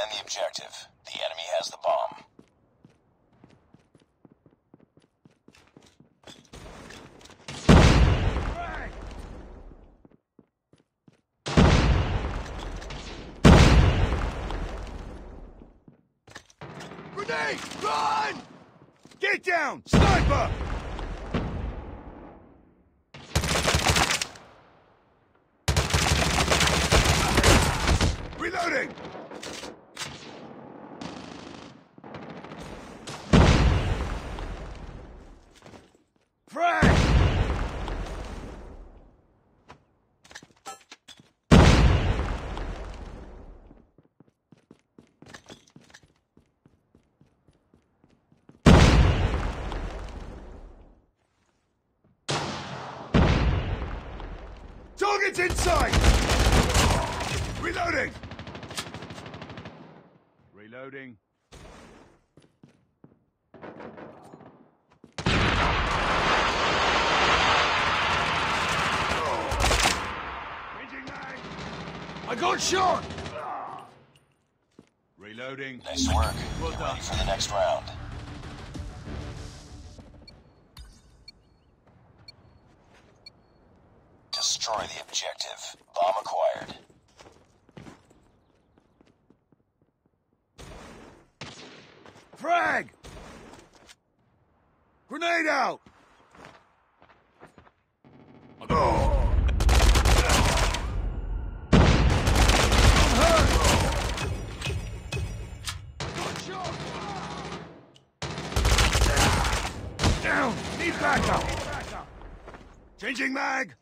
Defend the objective. The enemy has the bomb. Grenade! Run! Get down! Sniper! Reloading! Frag! Target's inside! Reloading! Reloading. I got shot! Reloading. Nice work. Well done. ready for the next round. Destroy the objective. Bomb acquired. Frag! Grenade out! Oh. Down! Need backup! Changing mag!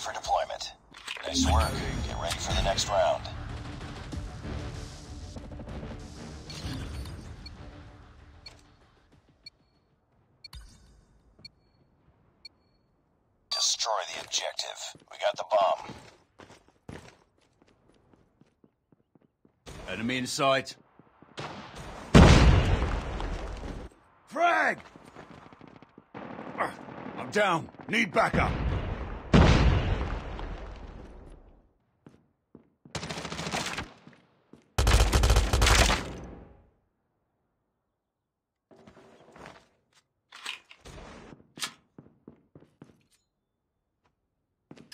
For deployment. Nice work. Get ready for the next round. Destroy the objective. We got the bomb. Enemy in sight. Frag! I'm down. Need backup.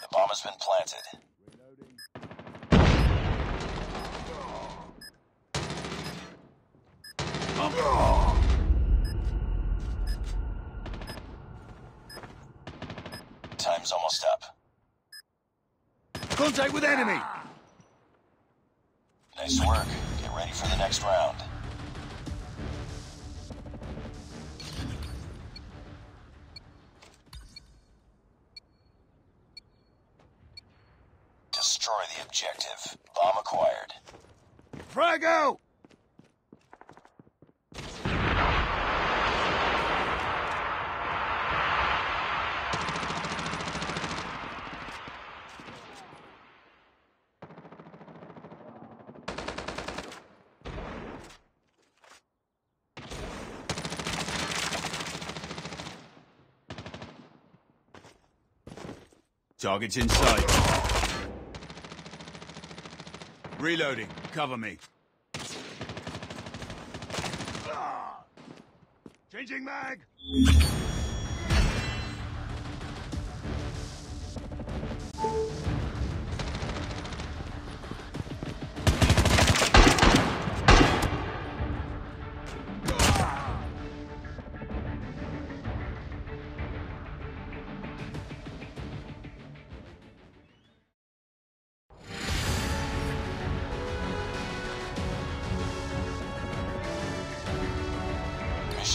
The bomb has been planted. Time's almost up. Contact with enemy. Nice work. Get ready for the next round. The objective. Bomb acquired. Frag out! Target's in sight. Reloading. Cover me. Changing mag.